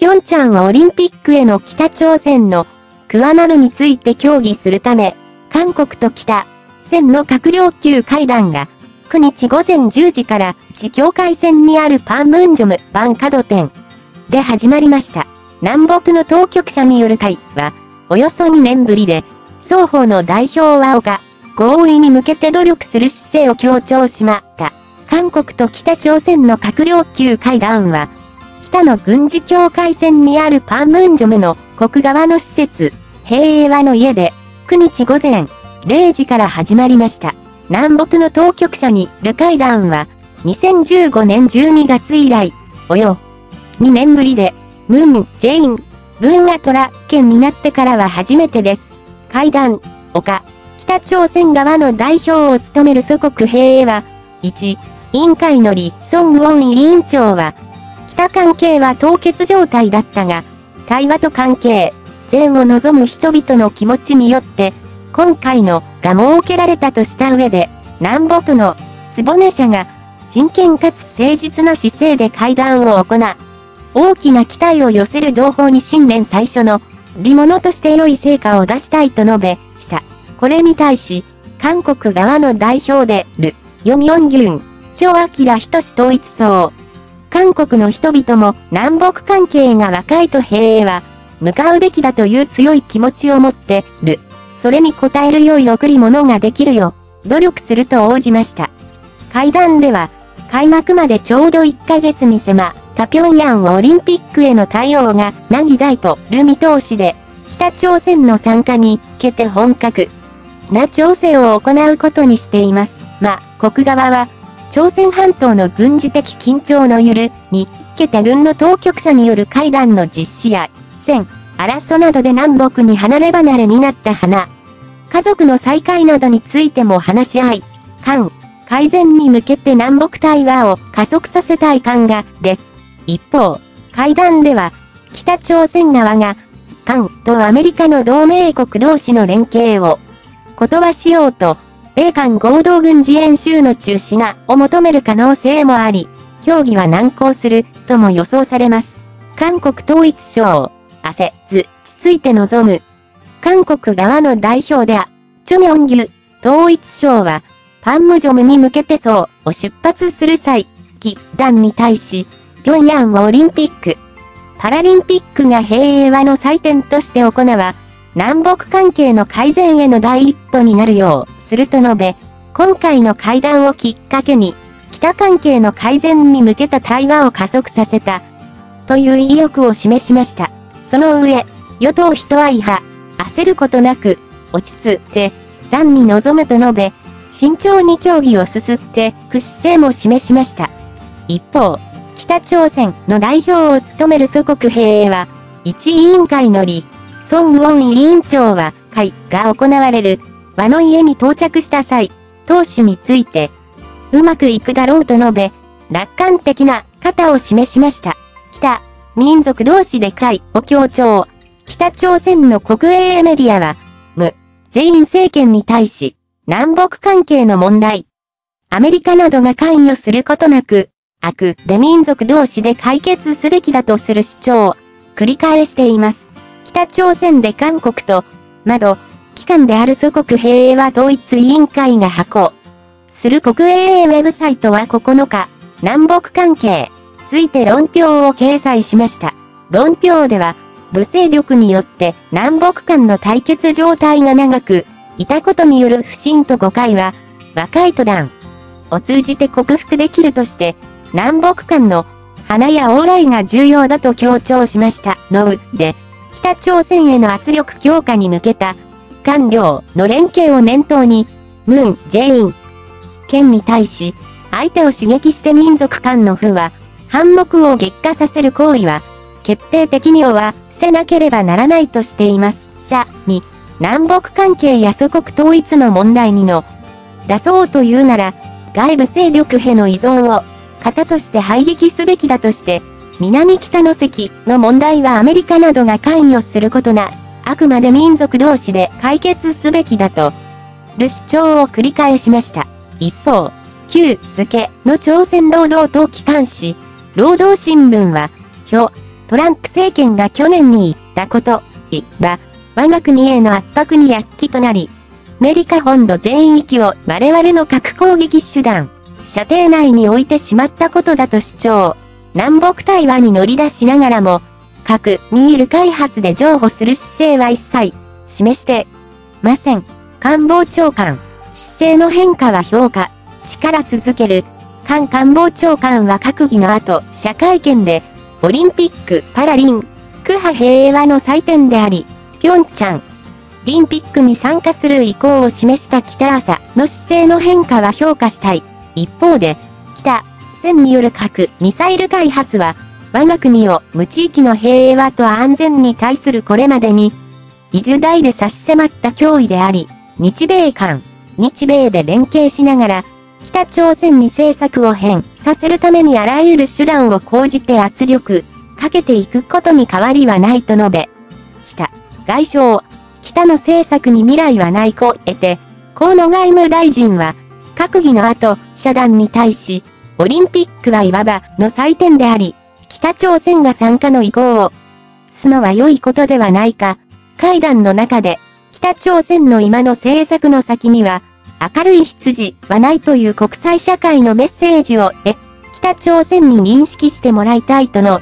平昌オリンピックへの北朝鮮のクワなどについて協議するため、韓国と北、線の閣僚級会談が、9日午前10時から地境界線にあるパンムンジョムバンカド店で始まりました。南北の当局者による会は、およそ2年ぶりで、双方の代表は岡、合意に向けて努力する姿勢を強調しました。韓国と北朝鮮の閣僚級会談は、北の軍事境界線にあるパンムンジョムの国側の施設、平和の家で、9日午前0時から始まりました。南北の当局者にル会談は、2015年12月以来、およ、2年ぶりで、ムン、ジェイン、ブンアトラ県になってからは初めてです。会談、岡、北朝鮮側の代表を務める祖国平和、1、委員会のリ・ソンウォン委員長は、北関係は凍結状態だったが、対話と関係、善を望む人々の気持ちによって、今回のが設けられたとした上で、南北の坪社が真剣かつ誠実な姿勢で会談を行う。大きな期待を寄せる同胞に新年最初の、利物として良い成果を出したいと述べ、した。これに対し、韓国側の代表で、ル、ヨミョンギュン、チョアキラヒトシ統一層。韓国の人々も南北関係が若いと平和、向かうべきだという強い気持ちを持ってる。それに応える良い贈り物ができるよ。努力すると応じました。会談では、開幕までちょうど1ヶ月に迫、タピョンヤンオリンピックへの対応が何大とる見通しで、北朝鮮の参加に向けて本格な調整を行うことにしています。ま、国側は、朝鮮半島の軍事的緊張のゆるに、けて軍の当局者による会談の実施や、戦、争などで南北に離れ離れになった花。家族の再会などについても話し合い、間、改善に向けて南北対話を加速させたい考えです。一方、会談では、北朝鮮側が、韓とアメリカの同盟国同士の連携を、断しようと、米韓合同軍事演習の中止がを求める可能性もあり、協議は難航するとも予想されます。韓国統一省、アセズ、つついて臨む。韓国側の代表であ、チョミョンギュ、統一省は、パンムジョムに向けてそうを出発する際、機団に対し、平壌オリンピック、パラリンピックが平和の祭典として行わ、南北関係の改善への第一歩になるようすると述べ、今回の会談をきっかけに、北関係の改善に向けた対話を加速させた、という意欲を示しました。その上、与党人愛派、焦ることなく、落ち着いて、断に臨むと述べ、慎重に協議を進ってく姿勢も示しました。一方、北朝鮮の代表を務める祖国平和、一委員会のり、ソン・ウォン委員長は、会が行われる、和の家に到着した際、党首について、うまくいくだろうと述べ、楽観的な肩を示しました。北、民族同士で会を強調。北朝鮮の国営メディアは、ム、ジェイン政権に対し、南北関係の問題、アメリカなどが関与することなく、悪で民族同士で解決すべきだとする主張を繰り返しています。北朝鮮で韓国と、など、機関である祖国平和統一委員会が発行する国営ウェブサイトは9日、南北関係、ついて論評を掲載しました。論評では、武勢力によって南北間の対決状態が長く、いたことによる不信と誤解は、若い都団を通じて克服できるとして、南北間の花や往来が重要だと強調しました。のうで、北朝鮮への圧力強化に向けた、官僚の連携を念頭に、ムン・ジェイン、県に対し、相手を刺激して民族間の不和、反目を激化させる行為は、決定的にはせなければならないとしています。さ、に、南北関係や祖国統一の問題にの、出そうというなら、外部勢力への依存を、型として排撃すべきだとして、南北の関の問題はアメリカなどが関与することな、あくまで民族同士で解決すべきだと、る主張を繰り返しました。一方、旧付の朝鮮労働党機関紙、労働新聞は、表、トランプ政権が去年に言ったこと、いは、我が国への圧迫に躍起となり、アメリカ本土全域を我々の核攻撃手段、射程内に置いてしまったことだと主張。南北対話に乗り出しながらも、核ミール開発で譲歩す。る姿勢は一切示してません。官房長官、姿勢の変化は評価、力続ける。菅官房長官は閣議の後、社会見で、オリンピック・パラリン、区派平和の祭典であり、ピョンチャン、リンピックに参加す。る意向を示した北朝の姿勢の変化は評価したい。一方で、北、戦による核、ミサイル開発は、我が国を無地域の平和と安全に対するこれまでに、異重大で差し迫った脅威であり、日米間、日米で連携しながら、北朝鮮に政策を変させるためにあらゆる手段を講じて圧力、かけていくことに変わりはないと述べ、した。外相、北の政策に未来はない子得て、河野外務大臣は、閣議の後、社団に対し、オリンピックはいわばの祭典であり、北朝鮮が参加の意向を、すのは良いことではないか。会談の中で、北朝鮮の今の政策の先には、明るい羊はないという国際社会のメッセージを、え、北朝鮮に認識してもらいたいとの